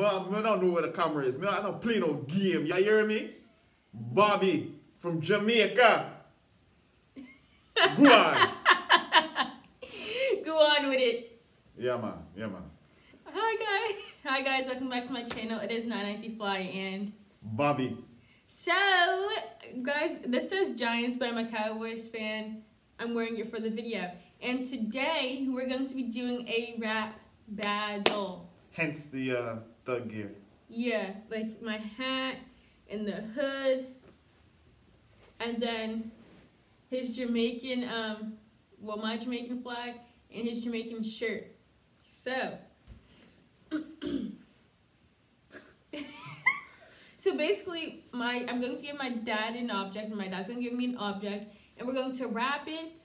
man, I don't know where the camera is. I don't play no game. You hear me? Bobby from Jamaica. Go on. Go on with it. Yeah, man. Yeah, man. Hi guys. Hi guys, welcome back to my channel. It is NYNY2FLY and Bobby. so guys, this says Giants, but I'm a Cowboys fan. I'm wearing it for the video. And today we're going to be doing a rap battle. Hence the uh, thug gear. Yeah, like my hat and the hood, and then his Jamaican, um, well, my Jamaican flag and his Jamaican shirt. So, so basically, my I'm going to give my dad an object, and my dad's going to give me an object, and we're going to rap it,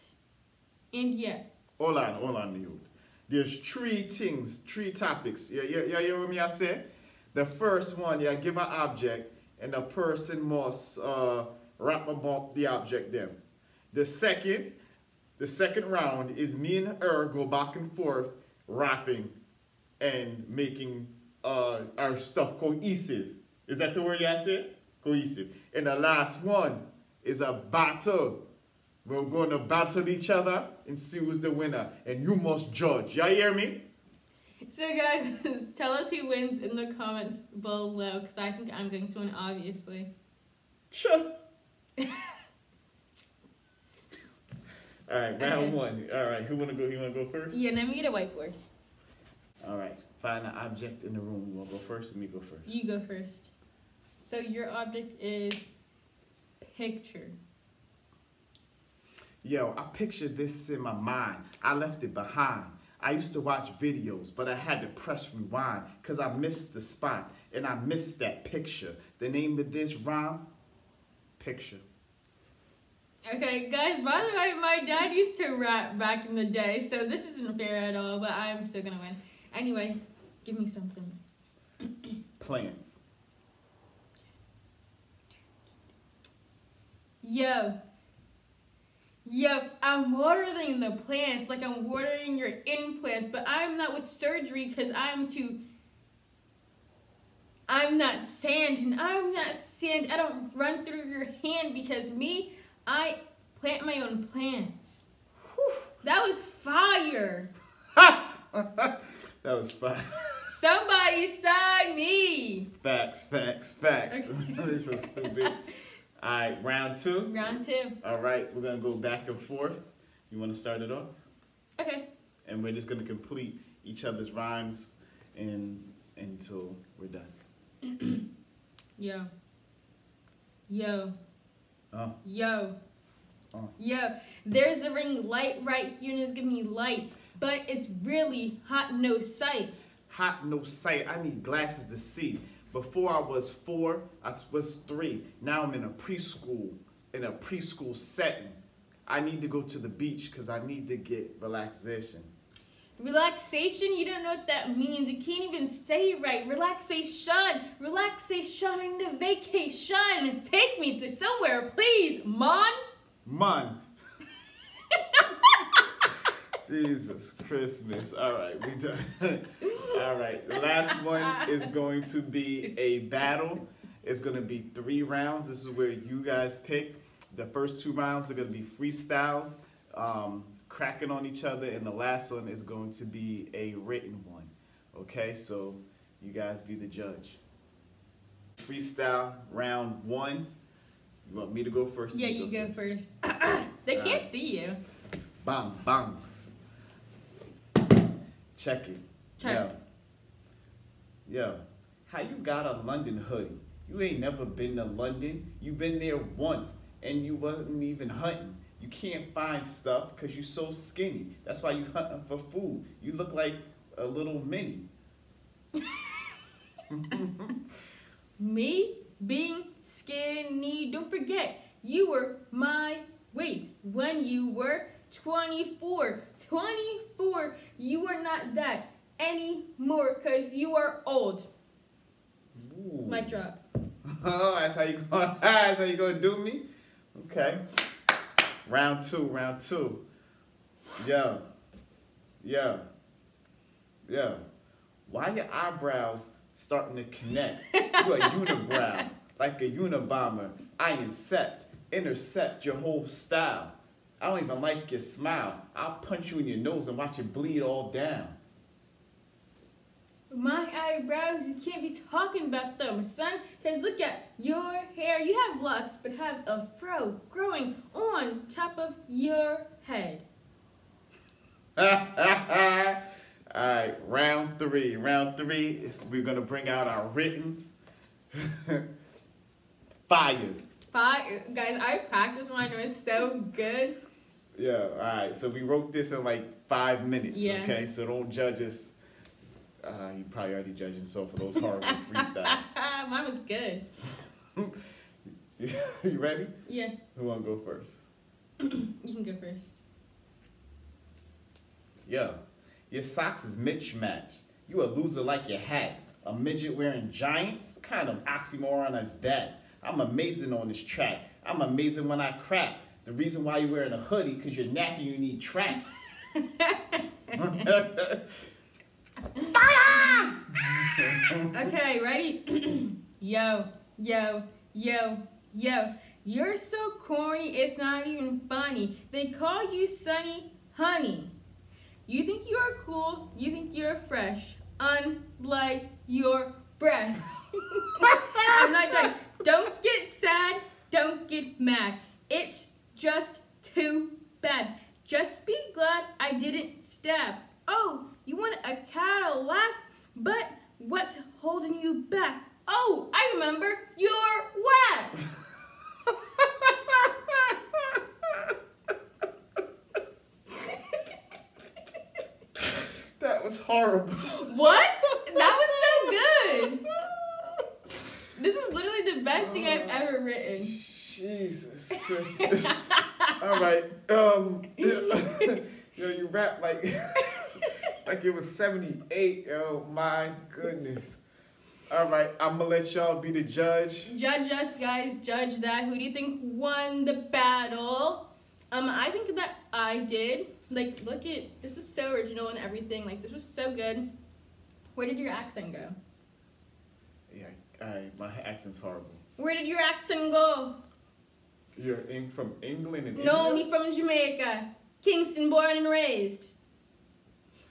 and yeah. Hold on, hold on, you. There's three things, three topics. Yeah, yeah, yeah, hear me I say? The first one, yeah, give an object, and the person must uh, rap about the object then. The second, the second round is me and her go back and forth rapping and making uh, our stuff cohesive. Is that the word you said? Cohesive. And the last one is a battle. We're going to battle each other and see who's the winner. And you must judge. Y'all hear me? So guys, tell us who wins in the comments below, because I think I'm going to win, obviously. Sure. All right, round Okay. one. All right, who wanna go? You wanna go first? Yeah, let me get a whiteboard. All right, find an object in the room. You wanna go first? Or me go first? You go first. So your object is picture. Yo, I pictured this in my mind. I left it behind. I used to watch videos, but I had to press rewind because I missed the spot and I missed that picture. The name of this rhyme, picture. Okay, guys, by the way, my dad used to rap back in the day, so this isn't fair at all, but I'm still gonna win. Anyway, give me something. Plants. Yo. Yo, I'm watering the plants like I'm watering your implants, but I'm not with surgery because I'm too. I'm not sand, and I'm not sand. I don't run through your hand because me, I plant my own plants. Whew, that was fire. that was fire. Somebody sign me. facts, facts, facts. Okay. this is so stupid. All right, round two. Round two. All right, we're gonna go back and forth. You want to start it off? Okay. And we're just gonna complete each other's rhymes and until we're done. Yo. Yo. Oh, Yo. Oh. Yo. There's a ring light right here and it's giving me light. But it's really hot no sight. hot, no sight. I need glasses to see. Before I was four, I was three. Now I'm in a preschool, in a preschool setting. I need to go to the beach because I need to get relaxation. Relaxation, you don't know what that means. You can't even say it right. Relaxation. Relaxation. I need a vacation. Take me to somewhere, please, Mon. Man. Jesus Christmas. All right, we done. All right, the last one is going to be a battle. It's going to be three rounds. This is where you guys pick. The first two rounds are going to be freestyles, um, cracking on each other, and the last one is going to be a written one. Okay, so you guys be the judge. Freestyle round one. You want me to go first? Yeah, you go first. they can't Alright. see you. Bang, bang. Check it. Check. Yo. Yo, how you got a London hoodie? You ain't never been to London. You've been there once and you wasn't even hunting. You can't find stuff because you so skinny. That's why you hunting for food. You look like a little mini. Me being skinny. Don't forget, you were my weight when you were 24. 24. You are not that anymore because you are old. Ooh. Mic drop. Oh, that's how you going. That's how you gonna do me. Okay. Round two. Round two. Yo. Yo. Yo. Why your eyebrows starting to connect. You a unibrow, like a unibomber. I incept, intercept your whole style. I don't even like your smile. I'll punch you in your nose and watch it bleed all down. Eyebrows, you can't be talking about them, son. Cause look at your hair. You have locks, but have a fro growing on top of your head. Alright, round three. Round three is we're gonna bring out our writtens. Fire. Five guys, I practiced mine. It was so good. Yeah, alright. So we wrote this in like five minutes. Yeah. Okay, so don't judge us. Uh, you probably already judging so for those horrible freestyles. mine was good. you ready? Yeah, Who wanna go first? you can go first. Yo, your socks is mismatched. You a loser like your hat. A midget wearing giants? What kind of oxymoron is that? I'm amazing on this track. I'm amazing when I crack. The reason why you wearing a hoodie, cause you're nappy you need tracks. Okay, ready? yo, yo, yo, yo. You're so corny, it's not even funny. They call you Sunny Honey. You think you're cool, you think you're fresh, unlike your breath. I'm not done. Don't get sad, don't get mad. It's just too bad. Just be glad I didn't stab. Oh, you want a Cadillac? But what's holding you back? Oh, I remember. You're wet. that was horrible. What? That was so good. This was literally the best thing I've ever written. Jesus Christ. All right. Um, yo, you rap like like it was 78. Oh my goodness. All right, I'm gonna let y'all be the judge. Judge us, guys. Judge that. Who do you think won the battle? Um, I think that I did. Like, look at this is so original and everything. Like, this was so good. Where did your accent go? Yeah, I, my accent's horrible. Where did your accent go? You're in from England and No, India? me from Jamaica. Kingston, born and raised.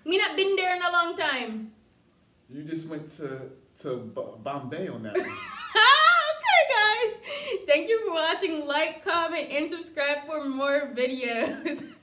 Me not been there in a long time. You just went to to B- Bombay on that okay, guys. Thank you for watching. Like, comment, and subscribe for more videos.